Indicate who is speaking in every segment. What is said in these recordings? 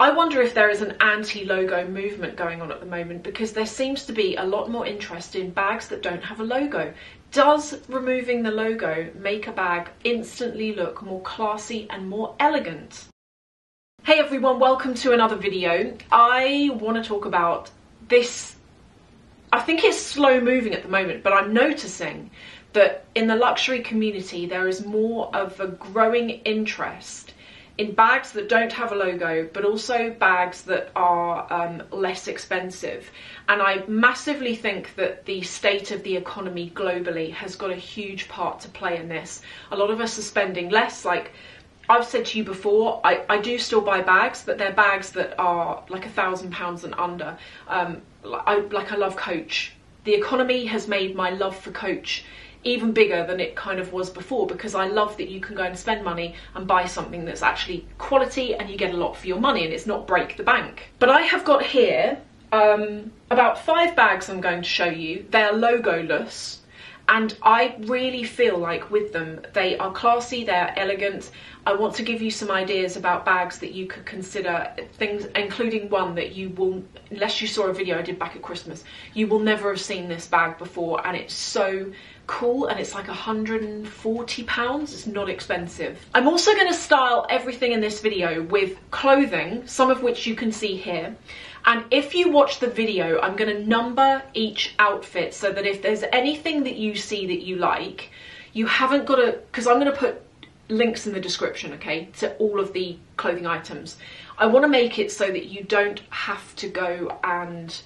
Speaker 1: I wonder if there is an anti-logo movement going on at the moment because there seems to be a lot more interest in bags that don't have a logo. Does removing the logo make a bag instantly look more classy and more elegant? Hey everyone, welcome to another video. I want to talk about this. I think it's slow moving at the moment, but I'm noticing that in the luxury community there is more of a growing interest in bags that don't have a logo, but also bags that are um, less expensive. And I massively think that the state of the economy globally has got a huge part to play in this. A lot of us are spending less, like I've said to you before, I, I do still buy bags, but they're bags that are like a thousand pounds and under. Um, I, like I love Coach. The economy has made my love for Coach even bigger than it kind of was before because I love that you can go and spend money and buy something that's actually quality and you get a lot for your money and it's not break the bank. But I have got here um, about five bags I'm going to show you. They are logoless and I really feel like with them they are classy, they're elegant. I want to give you some ideas about bags that you could consider, things including one that you will, unless you saw a video I did back at Christmas, you will never have seen this bag before. And it's so cool and it's like 140 pounds. It's not expensive. I'm also going to style everything in this video with clothing some of which you can see here and if you watch the video i'm going to number each outfit so that if there's anything that you see that you like you haven't got to because i'm going to put links in the description okay to all of the clothing items i want to make it so that you don't have to go and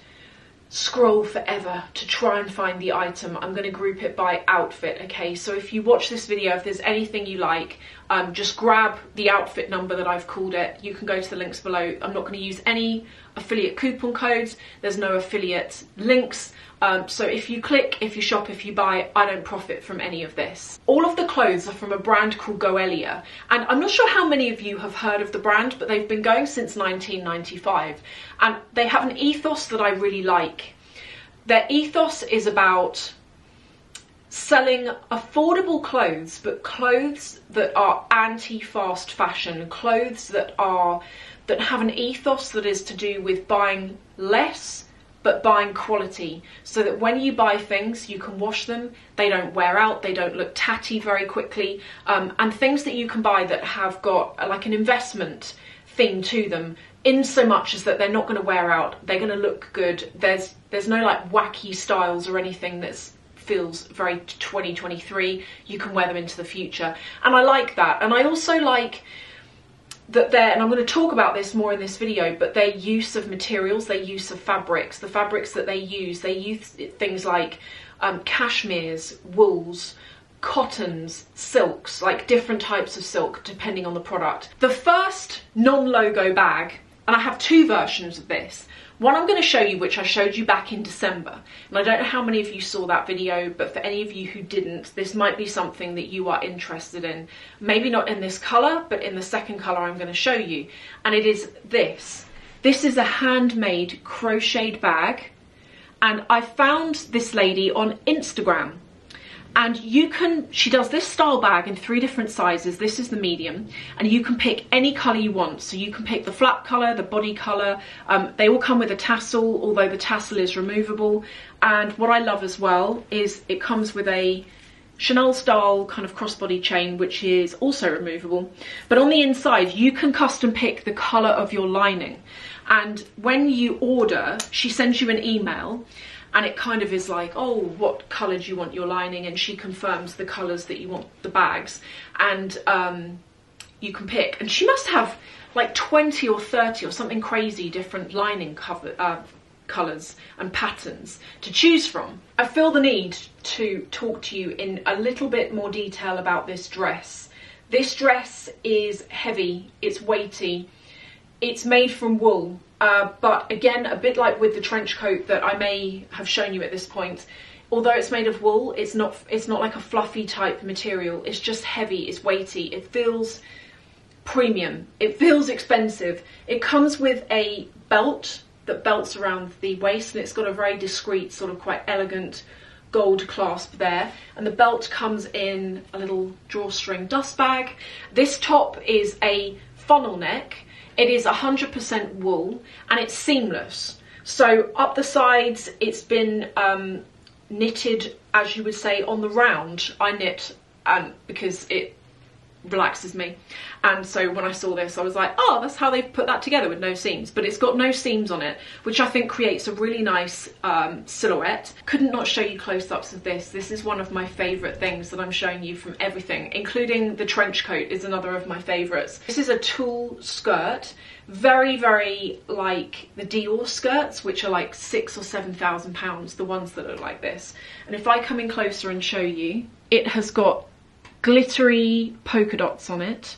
Speaker 1: scroll forever to try and find the item. I'm going to group it by outfit, okay? So if you watch this video, if there's anything you like, um, just grab the outfit number that I've called it. You can go to the links below. I'm not going to use any affiliate coupon codes. There's no affiliate links. Um, so if you click, if you shop, if you buy, I don't profit from any of this. All of the clothes are from a brand called Goelia. And I'm not sure how many of you have heard of the brand, but they've been going since 1995. And they have an ethos that I really like. Their ethos is about selling affordable clothes, but clothes that are anti-fast fashion, clothes that are that have an ethos that is to do with buying less but buying quality. So that when you buy things you can wash them they don't wear out they don't look tatty very quickly um, and things that you can buy that have got uh, like an investment theme to them in so much as that they're not going to wear out they're going to look good there's there's no like wacky styles or anything that's feels very 2023 you can wear them into the future and i like that and i also like that they're, and I'm going to talk about this more in this video, but their use of materials, their use of fabrics, the fabrics that they use, they use things like um, cashmeres, wools, cottons, silks, like different types of silk depending on the product. The first non-logo bag, and I have two versions of this, one I'm going to show you, which I showed you back in December, and I don't know how many of you saw that video, but for any of you who didn't, this might be something that you are interested in. Maybe not in this colour, but in the second colour I'm going to show you, and it is this. This is a handmade crocheted bag, and I found this lady on Instagram and you can she does this style bag in three different sizes. This is the medium. And you can pick any color you want. So you can pick the flap color the body color um, they all come with a tassel although the tassel is removable. And what I love as well is it comes with a Chanel style kind of crossbody chain which is also removable. But on the inside you can custom pick the color of your lining. And when you order she sends you an email and it kind of is like, oh, what colour do you want your lining? And she confirms the colours that you want the bags, and um, you can pick. And she must have like 20 or 30 or something crazy different lining cover, uh, colours and patterns to choose from. I feel the need to talk to you in a little bit more detail about this dress. This dress is heavy, it's weighty, it's made from wool uh, but again, a bit like with the trench coat that I may have shown you at this point, although it's made of wool, it's not it's not like a fluffy type material. It's just heavy, it's weighty. It feels premium. It feels expensive. It comes with a belt that belts around the waist and it's got a very discreet, sort of quite elegant gold clasp there. And the belt comes in a little drawstring dust bag. This top is a funnel neck It is 100% wool and it's seamless. So up the sides, it's been um, knitted, as you would say, on the round. I knit um, because it relaxes me. And so when I saw this, I was like, oh, that's how they put that together with no seams. But it's got no seams on it, which I think creates a really nice um, silhouette. Couldn't not show you close-ups of this. This is one of my favourite things that I'm showing you from everything, including the trench coat is another of my favourites. This is a tulle skirt, very, very like the Dior skirts, which are like six or seven thousand pounds, the ones that are like this. And if I come in closer and show you, it has got glittery polka dots on it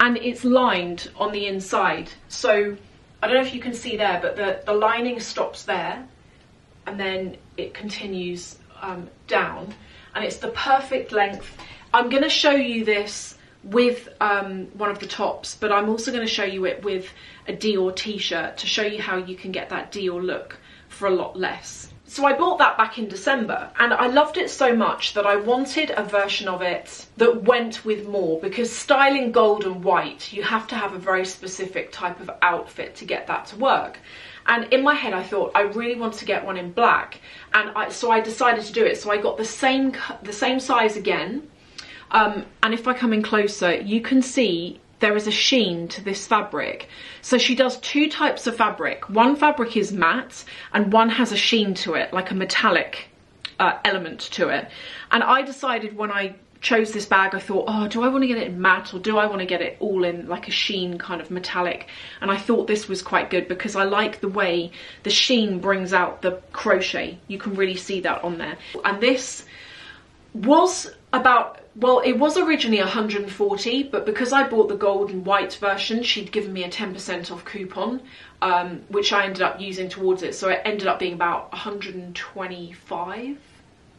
Speaker 1: and it's lined on the inside. So I don't know if you can see there, but the, the lining stops there and then it continues um, down and it's the perfect length. I'm going to show you this with um, one of the tops, but I'm also going to show you it with a Dior t-shirt to show you how you can get that Dior look for a lot less. So I bought that back in December and I loved it so much that I wanted a version of it that went with more because styling gold and white, you have to have a very specific type of outfit to get that to work. And in my head, I thought I really want to get one in black. And I, so I decided to do it. So I got the same, the same size again. Um, and if I come in closer, you can see there is a sheen to this fabric. So she does two types of fabric. One fabric is matte and one has a sheen to it, like a metallic uh, element to it. And I decided when I chose this bag, I thought, oh, do I want to get it in matte or do I want to get it all in like a sheen kind of metallic? And I thought this was quite good because I like the way the sheen brings out the crochet. You can really see that on there. And this was about well it was originally 140 but because I bought the gold and white version she'd given me a 10% off coupon um, which I ended up using towards it. So it ended up being about 125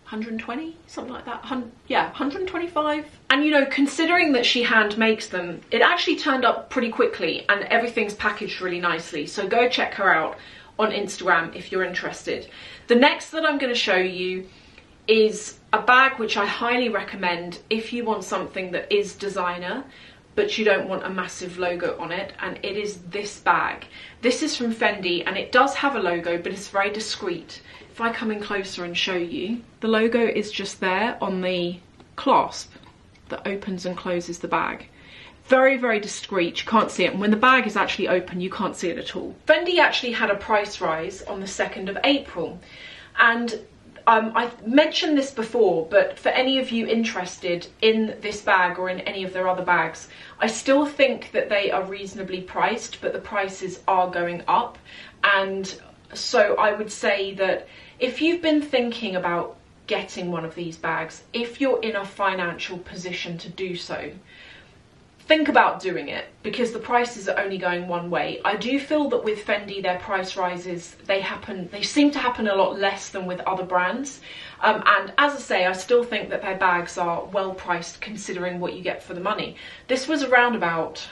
Speaker 1: 120 something like that. Yeah 125 and you know considering that she hand makes them it actually turned up pretty quickly and everything's packaged really nicely. So go check her out on Instagram if you're interested. The next that I'm going to show you is a bag which I highly recommend if you want something that is designer but you don't want a massive logo on it and it is this bag. This is from Fendi and it does have a logo but it's very discreet. If I come in closer and show you, the logo is just there on the clasp that opens and closes the bag. Very, very discreet, you can't see it. And when the bag is actually open, you can't see it at all. Fendi actually had a price rise on the 2nd of April and um, I've mentioned this before, but for any of you interested in this bag or in any of their other bags, I still think that they are reasonably priced, but the prices are going up. And so I would say that if you've been thinking about getting one of these bags, if you're in a financial position to do so, think about doing it because the prices are only going one way. I do feel that with Fendi, their price rises, they happen, they seem to happen a lot less than with other brands. Um, and as I say, I still think that their bags are well priced considering what you get for the money. This was around about,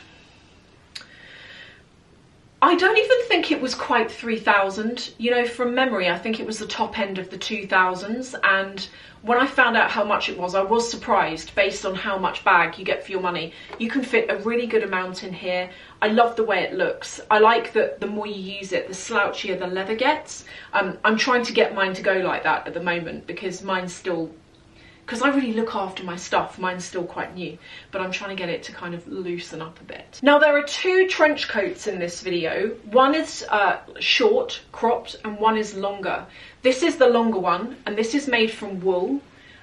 Speaker 1: I don't even think it was quite 3,000. You know, from memory, I think it was the top end of the 2,000s. And when I found out how much it was, I was surprised based on how much bag you get for your money. You can fit a really good amount in here. I love the way it looks. I like that the more you use it, the slouchier the leather gets. Um, I'm trying to get mine to go like that at the moment because mine's still because I really look after my stuff. Mine's still quite new, but I'm trying to get it to kind of loosen up a bit. Now there are two trench coats in this video. One is uh, short, cropped, and one is longer. This is the longer one, and this is made from wool.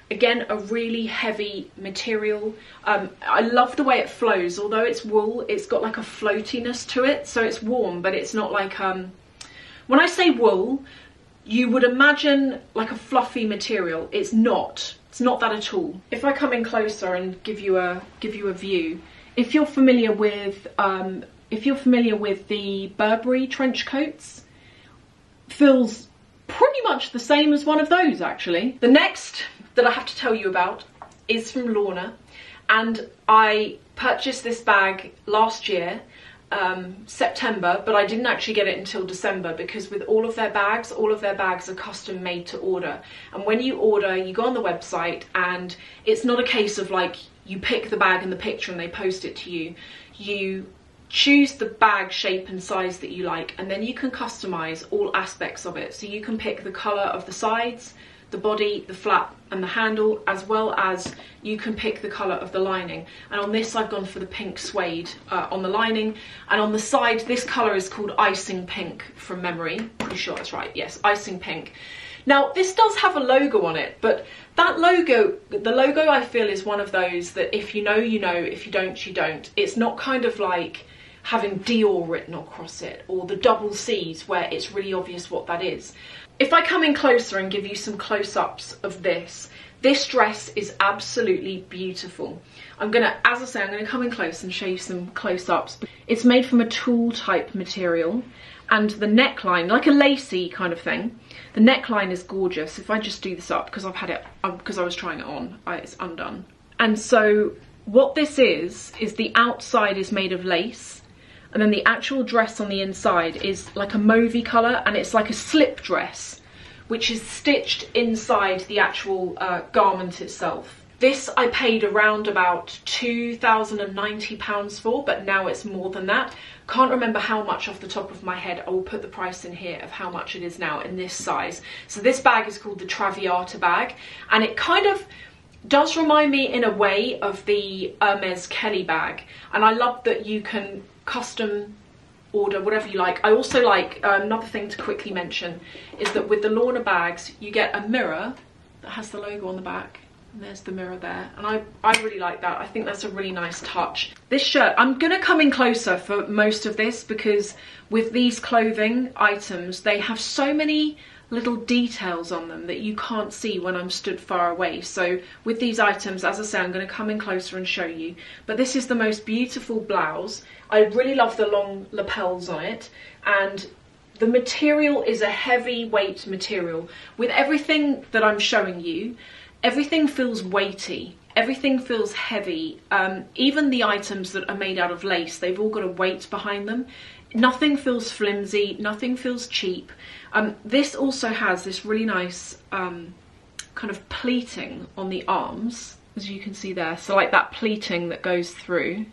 Speaker 1: Again, a really heavy material. Um, I love the way it flows. Although it's wool, it's got like a floatiness to it. So it's warm, but it's not like... Um, when I say wool, you would imagine like a fluffy material. It's not. It's not that at all. If I come in closer and give you a give you a view, if you're familiar with um, if you're familiar with the Burberry trench coats, feels pretty much the same as one of those actually. The next that I have to tell you about is from Launer and I purchased this bag last year um, September, but I didn't actually get it until December because with all of their bags, all of their bags are custom made to order. And when you order, you go on the website and it's not a case of like you pick the bag in the picture and they post it to you. You choose the bag shape and size that you like and then you can customize all aspects of it so you can pick the color of the sides the body the flap and the handle as well as you can pick the color of the lining. And on this I've gone for the pink suede uh, on the lining. And on the side this color is called icing pink from memory. Pretty sure that's right. Yes icing pink. Now this does have a logo on it but that logo the logo I feel is one of those that if you know you know. If you don't you don't. It's not kind of like having Dior written across it or the double C's where it's really obvious what that is. If I come in closer and give you some close-ups of this, this dress is absolutely beautiful. I'm gonna, as I say, I'm gonna come in close and show you some close-ups. It's made from a tulle type material and the neckline, like a lacy kind of thing, the neckline is gorgeous. If I just do this up, because I've had it, because um, I was trying it on, it's undone. And so what this is, is the outside is made of lace and then the actual dress on the inside is like a mauvey colour and it's like a slip dress which is stitched inside the actual uh, garment itself. This I paid around about £2,090 for, but now it's more than that. Can't remember how much off the top of my head. I will put the price in here of how much it is now in this size. So this bag is called the Traviata bag, and it kind of does remind me in a way of the Hermes Kelly bag. And I love that you can custom order whatever you like. I also like, uh, another thing to quickly mention is that with the Launer bags you get a mirror that has the logo on the back and there's the mirror there and I, I really like that. I think that's a really nice touch. This shirt, I'm gonna come in closer for most of this because with these clothing items they have so many little details on them that you can't see when I'm stood far away. So with these items, as I say, I'm going to come in closer and show you. But this is the most beautiful blouse. I really love the long lapels on it. And the material is a heavyweight material. With everything that I'm showing you, everything feels weighty. Everything feels heavy. Um, even the items that are made out of lace, they've all got a weight behind them. Nothing feels flimsy, nothing feels cheap. Um, this also has this really nice um, kind of pleating on the arms, as you can see there. So like that pleating that goes through.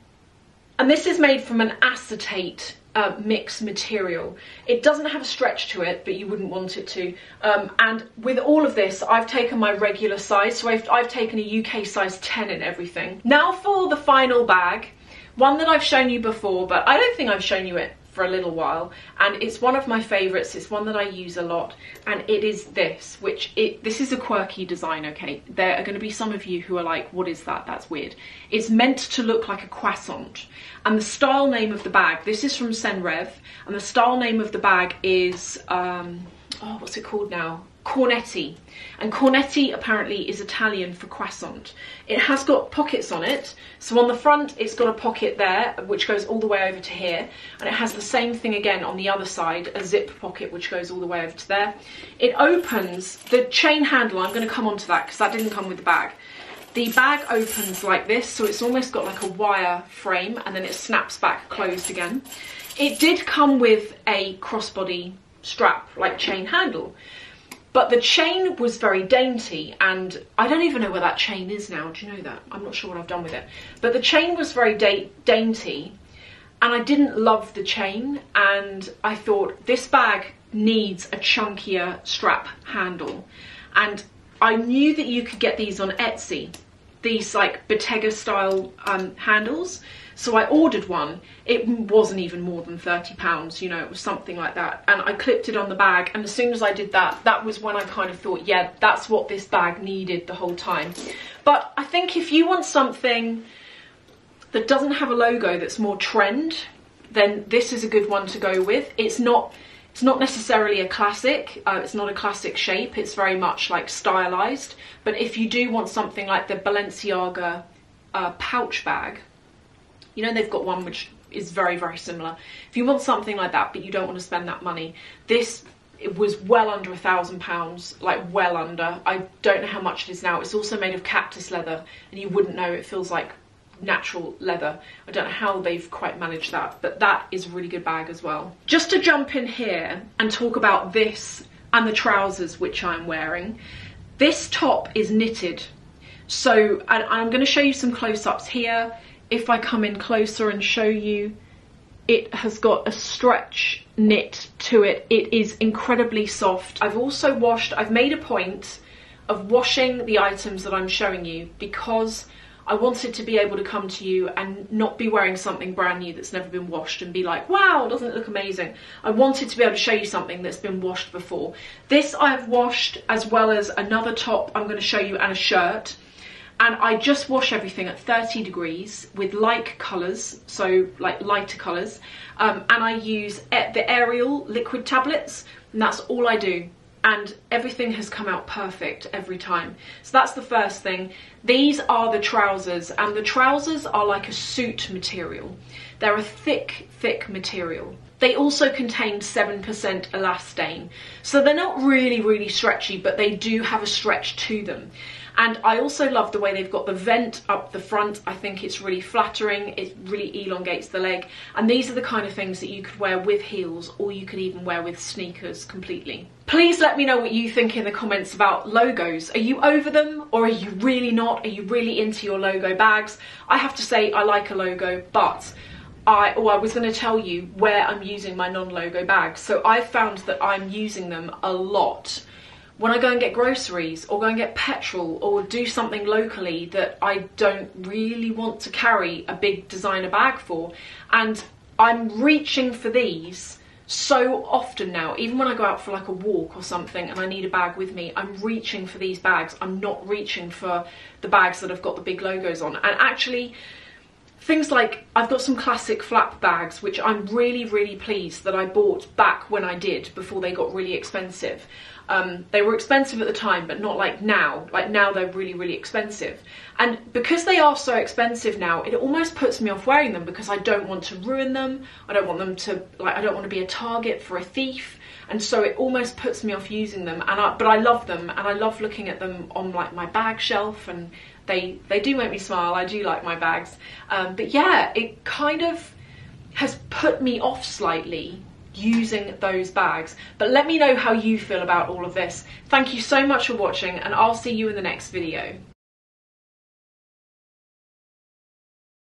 Speaker 1: And this is made from an acetate uh, mix material. It doesn't have a stretch to it, but you wouldn't want it to. Um, and with all of this, I've taken my regular size, so I've, I've taken a UK size 10 in everything. Now for the final bag, one that I've shown you before, but I don't think I've shown you it for a little while. And it's one of my favorites. It's one that I use a lot. And it is this which it this is a quirky design okay? There are going to be some of you who are like what is that? That's weird. It's meant to look like a croissant. And the style name of the bag this is from Senreve and the style name of the bag is um oh what's it called now cornetti and cornetti apparently is Italian for croissant. It has got pockets on it so on the front it's got a pocket there which goes all the way over to here and it has the same thing again on the other side a zip pocket which goes all the way over to there. It opens, the chain handle I'm going to come on to that because that didn't come with the bag. The bag opens like this so it's almost got like a wire frame and then it snaps back closed again. It did come with a crossbody strap like chain handle but the chain was very dainty and I don't even know where that chain is now. Do you know that? I'm not sure what I've done with it. But the chain was very da dainty and I didn't love the chain and I thought this bag needs a chunkier strap handle. And I knew that you could get these on Etsy, these like Bottega style um, handles. So I ordered one. It wasn't even more than 30 pounds, you know, it was something like that. And I clipped it on the bag. And as soon as I did that, that was when I kind of thought, yeah, that's what this bag needed the whole time. But I think if you want something that doesn't have a logo that's more trend, then this is a good one to go with. It's not it's not necessarily a classic, uh, it's not a classic shape, it's very much like stylized. But if you do want something like the Balenciaga uh, pouch bag, you know they've got one which is very, very similar. If you want something like that, but you don't want to spend that money, this it was well under a thousand pounds, like well under. I don't know how much it is now. It's also made of cactus leather, and you wouldn't know. It feels like natural leather. I don't know how they've quite managed that, but that is a really good bag as well. Just to jump in here and talk about this and the trousers which I'm wearing. This top is knitted. So I'm going to show you some close-ups here if I come in closer and show you It has got a stretch knit to it. It is incredibly soft. I've also washed, I've made a point of washing the items that I'm showing you because I wanted to be able to come to you and not be wearing something brand new that's never been washed and be like, wow, doesn't it look amazing? I wanted to be able to show you something that's been washed before. This I have washed as well as another top I'm going to show you and a shirt. And I just wash everything at 30 degrees with light colours, so like lighter colours. Um, and I use the Ariel liquid tablets, and that's all I do and everything has come out perfect every time. So that's the first thing. These are the trousers and the trousers are like a suit material. They're a thick, thick material. They also contain 7% elastane. So they're not really, really stretchy, but they do have a stretch to them. And I also love the way they've got the vent up the front. I think it's really flattering. It really elongates the leg. And these are the kind of things that you could wear with heels or you could even wear with sneakers completely. Please let me know what you think in the comments about logos. Are you over them or are you really not? Are you really into your logo bags? I have to say I like a logo, but I, oh, I was going to tell you where I'm using my non-logo bags. So I've found that I'm using them a lot when I go and get groceries or go and get petrol or do something locally that I don't really want to carry a big designer bag for. And I'm reaching for these so often now, even when I go out for like a walk or something and I need a bag with me, I'm reaching for these bags. I'm not reaching for the bags that have got the big logos on. And actually, things like I've got some classic flap bags which I'm really really pleased that I bought back when I did before they got really expensive um, they were expensive at the time, but not like now. Like now they're really, really expensive. And because they are so expensive now, it almost puts me off wearing them because I don't want to ruin them. I don't want them to, like, I don't want to be a target for a thief. And so it almost puts me off using them. And I, but I love them and I love looking at them on like my bag shelf and they, they do make me smile. I do like my bags. Um, but yeah, it kind of has put me off slightly using those bags. But let me know how you feel about all of this. Thank you so much for watching and I'll see you in the next video.